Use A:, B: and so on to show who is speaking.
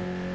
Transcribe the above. A: Mm-hmm.